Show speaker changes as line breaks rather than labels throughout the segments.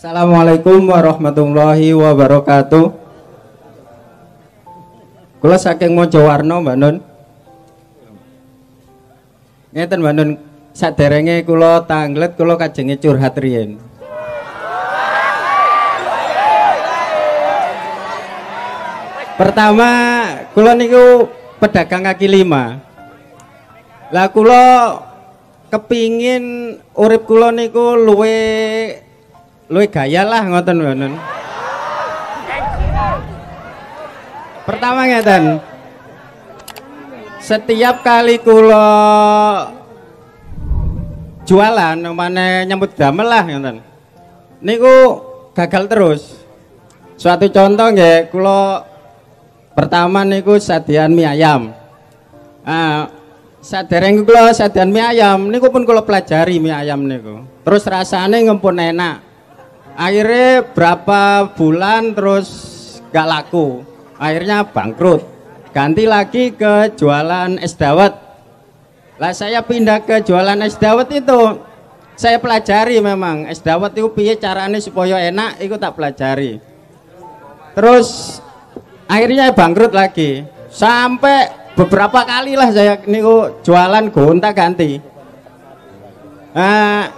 Assalamualaikum warahmatullahi wabarakatuh. Kula saking Mojowarno, Mbak Nun. Ngeten Mbak Nun, saderenge kula tanglet kula kajenge curhat riyen. Pertama, kula niku pedagang kaki lima. Lah kula kepingin urip kula niku luwe luwe gaya lah ngoten ngoten. Pertama ngeten. Setiap kali kula jualan mana nyambut damel lah ngoten. Niku gagal terus. Suatu contoh nggih kula pertama niku sadian mie ayam. Ah, sadereng kula sadian mie ayam niku pun kula pelajari mie ayam niku. Terus rasane ngempun enak. Akhirnya berapa bulan terus gak laku. Akhirnya bangkrut. Ganti lagi ke jualan es dawet. Lah saya pindah ke jualan es dawet itu saya pelajari memang es dawet itu piye caranya supaya enak itu tak pelajari. Terus akhirnya bangkrut lagi sampai beberapa kali lah saya niku jualan gonta ganti nah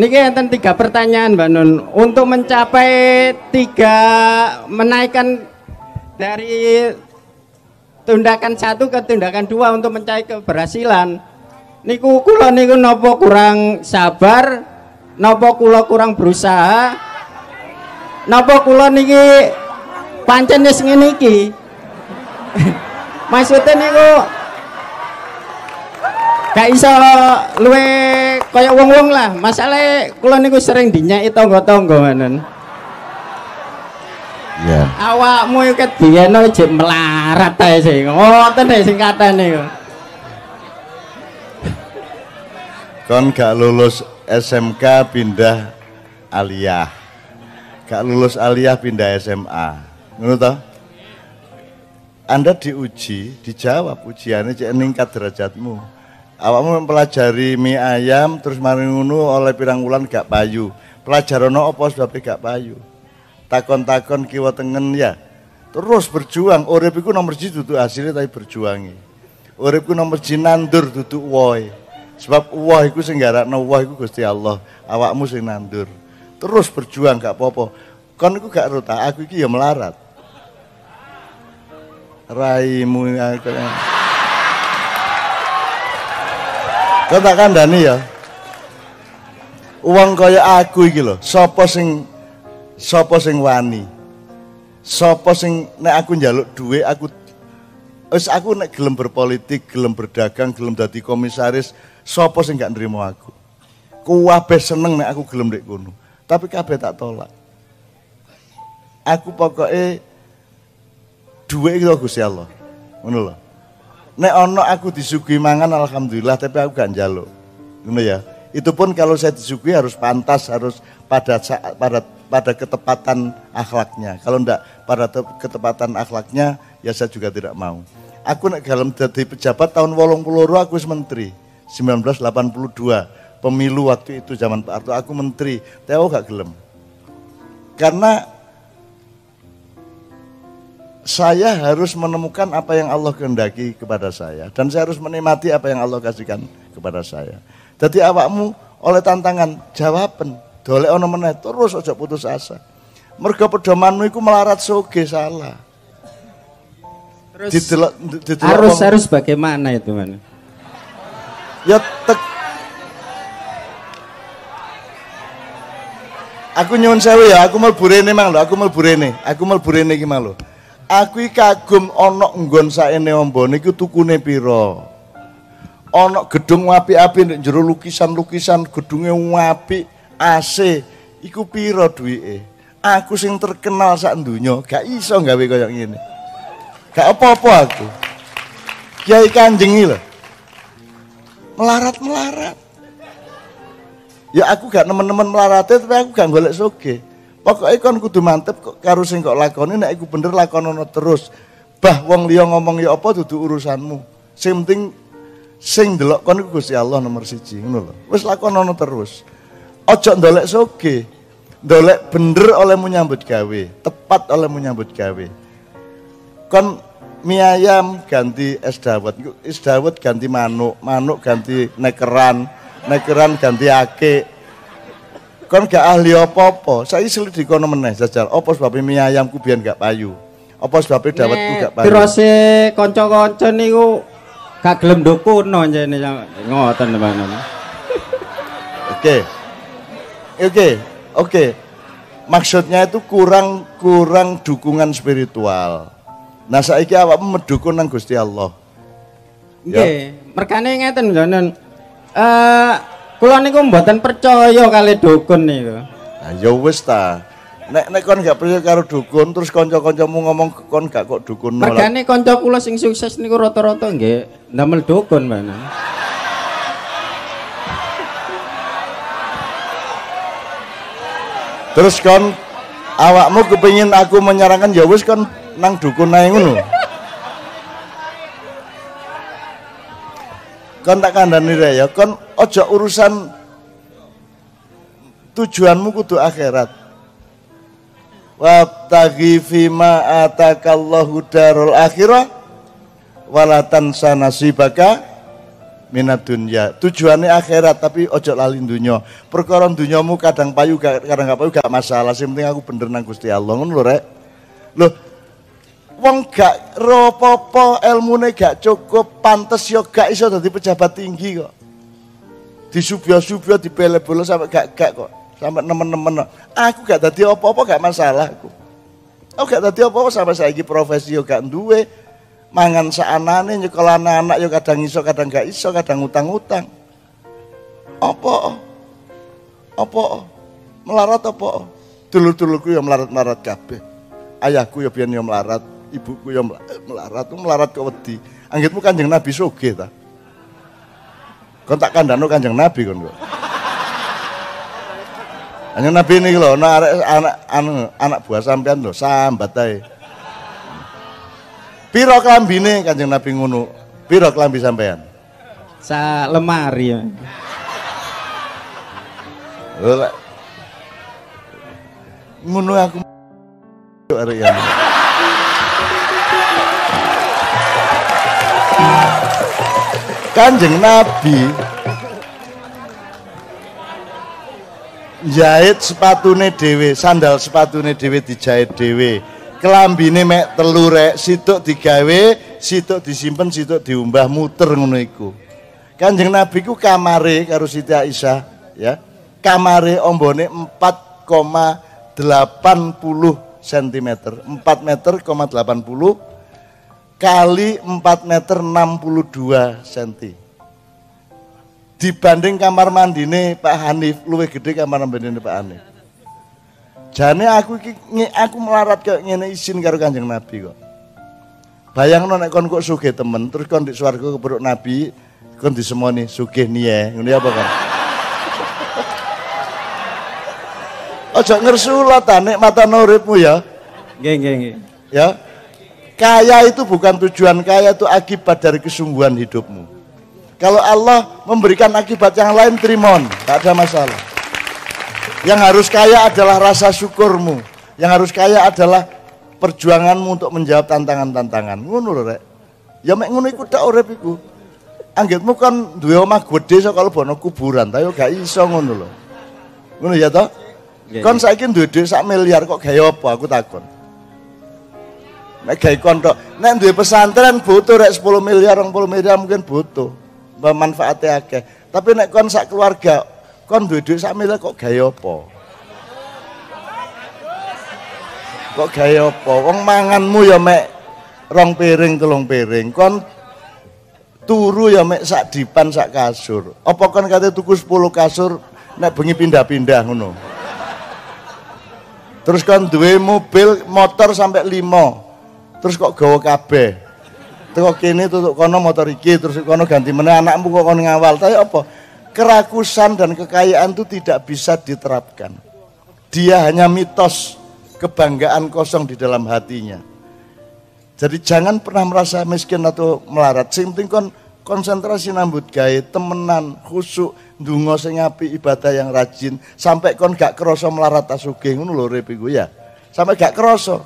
niki enten tiga pertanyaan Mbak Nun. Untuk mencapai tiga menaikkan dari tundakan satu ke tundakan dua untuk mencapai keberhasilan niku kula niku nopo kurang sabar nopo kula kurang berusaha nopo kula niki pancen wis ngene iki. Maksudnya niku gak iso luwe kaya wong-wong lah masalah kula niku sering dinyai tangga-tangga ngoten
Ya.
awakmu iku kediyene jek melarat ae sing ngoten deh singkatane niku
Kon gak lulus SMK pindah aliyah. Gak lulus aliyah pindah SMA. Ngono toh? Anda diuji, dijawab ujiannya cek ningkat derajatmu. Awakmu mempelajari mie ayam terus mari ngono oleh pirang wulan gak payu. Pelajarono apa sebab gak payu. Takon-takon kiwa tengen ya. Terus berjuang, urip iku nomor siji duduk hasilnya tapi berjuangi. Uripku nomor siji nandur duduk woi. Sebab wah iku sing garakno wah iku Gusti Allah. Awakmu sing nandur. Terus berjuang gak apa-apa. Kon iku gak rutak, aku iki ya melarat. Raimu aku. Kau tak kandani ya. Uang kaya aku iki lho, sapa sing sapa sing wani? Sapa sing nek aku njaluk duit aku wis aku nek gelem berpolitik, gelem berdagang, gelem dadi komisaris, sapa sing gak nrimo aku? Kuwabe seneng nek aku gelem ndek kono. Tapi kabeh tak tolak. Aku pokoknya duit itu Gusti Allah. Ngono lho. Nek ono aku disuguhi mangan alhamdulillah tapi aku gak njaluk. Ngono ya. Itu pun kalau saya disuguhi harus pantas, harus pada saat pada pada ketepatan akhlaknya. Kalau ndak pada te, ketepatan akhlaknya ya saya juga tidak mau. Aku nek dalam jadi pejabat tahun 82 aku wis menteri. 1982 pemilu waktu itu zaman Pak Harto aku menteri. Aku gak gelem. Karena saya harus menemukan apa yang Allah kehendaki kepada saya dan saya harus menikmati apa yang Allah kasihkan kepada saya. Jadi awakmu oleh tantangan jawaban dole ono meneh terus aja putus asa. Mergo pedomanmu iku melarat soge salah.
terus
Didelok didelok
harus harus bagaimana itu man
ya tek Aku nyuwun sewu ya, aku mlebu rene mang lho, aku mlebu rene. Aku mlebu rene iki mang lho. Aku kagum ana nggon saene ombo niku tukune pira. Ana gedung apik-apik nek jero lukisan-lukisan gedunge apik, AC. Iku pira duwike? Aku sing terkenal sak donya, gak iso gawe kaya ngene. Gak apa-apa aku. Kiai Kanjeng lho. Melarat-melarat. Ya aku gak nemen-nemen melarate tapi aku gak golek soge. Pokoknya kon kudu mantep kok karo sing kok lakoni nek iku bener lakonono terus. Bah wong liya ngomong ya apa dudu urusanmu. Sing penting sing delok kon iku Gusti Allah nomor siji ngono lho. Wis lakonono terus. Ojo ndolek soge. Dolek bener oleh menyambut gawe, tepat oleh menyambut gawe. Kon mie ayam ganti es dawet, es dawet ganti manuk, manuk ganti nekeran, nekeran ganti ake. Kon gak ahli apa-apa, saya sulit kono meneh jajal. Apa sebabnya mie ayamku biar gak payu? Apa sebabnya dawetku gak payu?
Pirose kanca-kanca niku gak gelem dokuno jane ngoten teman
Oke. Oke, oke. Maksudnya itu kurang kurang dukungan spiritual. Nah saiki awakmu mendukung nang Gusti Allah.
Ya. Nggih, merkane ngeten njonen. Eh kula niku mboten percaya kali dukun niku.
Nah ya wis ta. Nek nek kon gak percaya karo dukun terus kanca-kancamu ngomong kon gak kok dukun
nolak. Mergane kanca kula sing sukses niku rata-rata nggih ndamel dukun, Mbak.
Terus kon awakmu kepingin aku menyarankan ya wis kon nang dukun ae ngono. Kon tak kandhani re ya, kon ojo urusan tujuanmu kudu akhirat. Wabtaghi fima atakallahu darul akhirah walatan sanasibaka minat dunia tujuannya akhirat tapi ojo lali dunia perkara dunyamu kadang payu kadang gak payu gak masalah. Sing penting aku bener nang Gusti Allah. Ngono lho rek. Lho wong gak ropopo ilmune gak cukup pantes yo gak iso dadi pejabat tinggi kok. Disubyo-subyo dipele-bolo sampai gak gak kok. Sampai nemen-nemen aku gak dadi apa-apa gak masalah aku. Aku gak dadi apa-apa sampai saiki profesi yo gak duwe. Mangan saanane nyekolah anak-anak yo kadang iso kadang gak iso kadang utang-utang. Apa? Apa? Melarat apa? Dulu-duluku yo melarat-melarat kabeh. Ayahku yo biyen yo melarat ibuku yo melarat tuh melarat kok wedi anggitmu kanjeng nabi soge ta kon tak kandhano kanjeng nabi kon kok Kanjeng Nabi ini lho, anak anak anak, anak buah sampean lho, sambat ae. Piro klambine Kanjeng Nabi ngono? Piro klambi sampean?
Sa lemari ya.
Ngono aku arek ya. Kanjeng Nabi. Jahit sepatune dhewe, sandal sepatune dhewe dijahit dhewe. Kelambine mek telu rek situk digawe situk disimpen situk diumbah muter ngono iku. Kanjeng Nabi ku kamare karo Siti Aisyah ya. Kamare ombone 4,80 cm 4 meter, 80 kali 4 meter 62 cm dibanding kamar mandine Pak Hanif luwih gede kamar mandine Pak Hanif Jane aku iki aku melarat kok ngene izin karo Kanjeng Nabi kok. Bayangno nek kon kok sugih temen terus kon di swarga keperuk Nabi kon disemoni sugih niye ngene apa kan? Aja ngersula ta nek mata uripmu ya.
Nggih nggih nggih.
Ya. Kaya itu bukan tujuan kaya itu akibat dari kesungguhan hidupmu. Kalau Allah memberikan akibat yang lain trimon, tak ada masalah. Yang harus kaya adalah rasa syukurmu. Yang harus kaya adalah perjuanganmu untuk menjawab tantangan-tantangan. Ngono lho, Rek. Ya mek ngono iku tak urip iku. Anggitmu kan duwe omah gede so kalau bono kuburan, tapi gak iso ngono lho. Ngono ya toh? Kon saiki duwe dhuwit sak miliar kok gawe apa aku takon. Nek gawe kontok, nek duwe pesantren butuh rek 10 miliar, 20 miliar mungkin butuh. Manfaatnya akeh. Tapi nek kon sak keluarga kon duwe dhuwit sak miliar kok gawe apa? Kok gawe apa? Wong manganmu ya mek rong piring telung piring. Kon turu ya mek sak dipan sak kasur. Apa kon kate tuku 10 kasur nek bengi pindah-pindah ngono. Terus kon duwe mobil motor sampai 5. Terus kok gawa kabeh. Teko kene tutuk kono motor iki terus kono ganti meneh anakmu kok kon ngawal. Tapi apa? kerakusan dan kekayaan itu tidak bisa diterapkan. Dia hanya mitos kebanggaan kosong di dalam hatinya. Jadi jangan pernah merasa miskin atau melarat. Sing penting kon konsentrasi nambut gawe temenan khusuk ndonga sing ibadah yang rajin sampai kon gak kerasa melarat asuge ngono lho iku ya sampai gak kerasa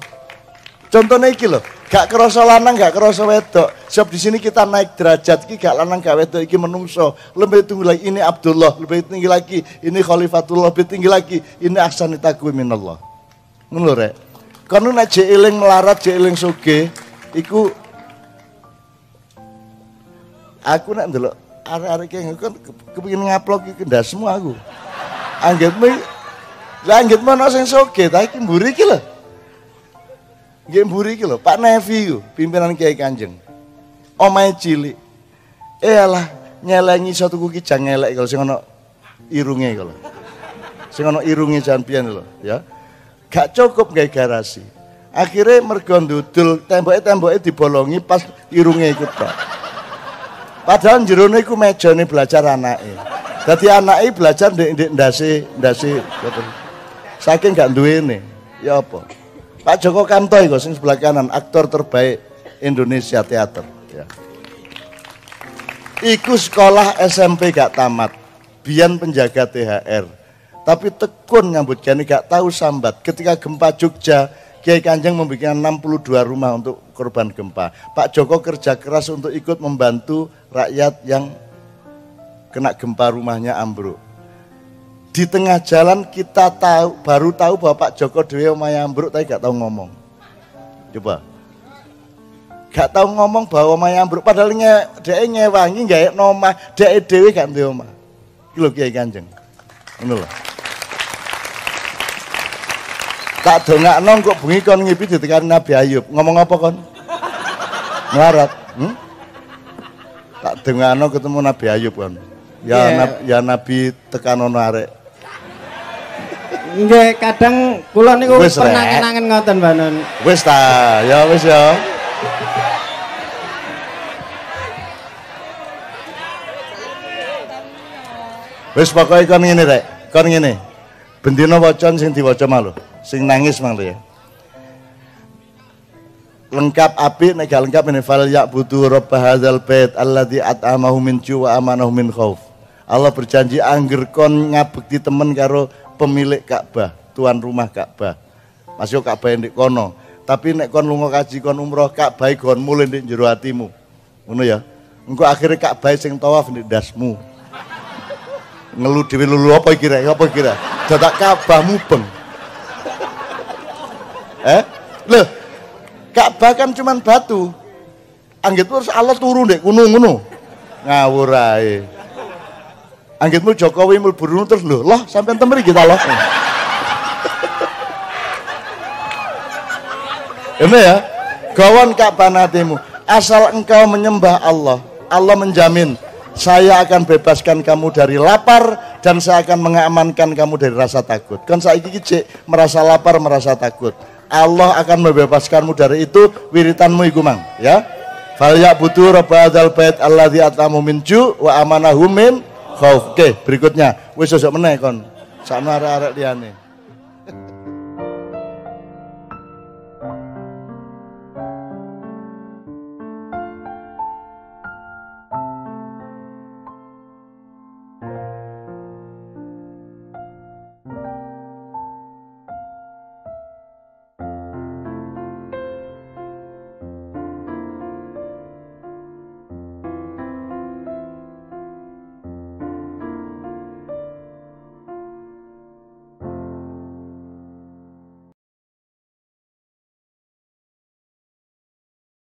contohnya iki lho gak kerasa lanang gak kerasa wedok sebab di sini kita naik derajat iki gak lanang gak wedok iki menungso lebih tinggi lagi ini Abdullah lebih tinggi lagi ini Khalifatullah lebih tinggi lagi ini ahsanitaku minallah ngono lho rek kono nek jek eling melarat jek eling sugih iku aku nek ndelok arek-arek yang kan kepengin ngaplok iki ndasmu aku. Anggitmu lah anggitmu ana sing soge ta iki mburi. Nggih mburi iki lho, Pak Nevi ku, pimpinan Kiai Kanjeng. Omahe cilik. Eh alah nyelengi satu kuki kijang ngelek kalau sing ana irunge kalau. Sing ana irunge jan pian lho, ya. Gak cukup gawe garasi. Akhirnya mergo ndudul tembok-temboknya dibolongi pas irunge ikut tok. Padahal jerone iku mejane belajar anake. Dadi anake belajar ndek ndek ndase ndase Saking gak duwene. Ya apa? Pak Joko Kanto iku sing sebelah kanan, aktor terbaik Indonesia teater, ya. Iku sekolah SMP gak tamat. Bian penjaga THR. Tapi tekun nyambut gani gak tahu sambat. Ketika gempa Jogja, Kiai Kanjeng membuat 62 rumah untuk korban gempa. Pak Joko kerja keras untuk ikut membantu rakyat yang kena gempa rumahnya ambruk. Di tengah jalan kita tahu baru tahu bahwa Pak Joko Dewi omahnya ambruk tapi gak tahu ngomong. Coba. Gak tahu ngomong bahwa omahnya ambruk padahal dia ngewangi gak nomah, dia dewi gak duwe omah. Iki Kiai Kanjeng. Ngono Tak dongakno kok bengi kon ngipi ditekan Nabi Ayub. Ngomong apa kon? Melarat. Hmm? Tak dongakno ketemu Nabi Ayub kon. Ya yeah. nab, ya Nabi tekanono arek.
Nggih, kadang kula niku pernah kenangan ngoten Banon.
Wis ta, ya wis ya. Wis pokoke kon ngene rek, kon ngene. Bendina wacan sing diwaca malu sing nangis mang ya lengkap api nek gak lengkap ini fal butuh rabb hadzal bait alladzi at'amahu min ju wa amanahu min khauf Allah berjanji angger kon ngabekti temen karo pemilik Ka'bah tuan rumah Ka'bah. Masuk Ka'bah ndek kono. Tapi nek kon lunga kaji kon umroh Ka'bah kon mulai ndek jero atimu ngono ya? Engko akhirnya Ka'bah sing tawaf ndek dasmu. Ngelu dhewe lulu apa kira apa kira dadak Ka'bah mubeng. Eh? Loh, Ka'bah kan cuman batu. Anggitmu terus Allah turun dek. Gunung-gunung. Ngawur ae. Anggitmu Jokowi mlebu terus lho, loh sampai temeri kita loh. Ini ya, gawan Ka'bah natimu. Asal engkau menyembah Allah, Allah menjamin saya akan bebaskan kamu dari lapar dan saya akan mengamankan kamu dari rasa takut. Kan saya iki merasa lapar, merasa takut. Allah akan membebaskanmu dari itu wiritanmu iku mang ya fal butuh rabbadzal bait alladzi atamu min ju wa amanahu min khauf oke berikutnya. Wis sosok meneh kon. Sakno arek-arek liyane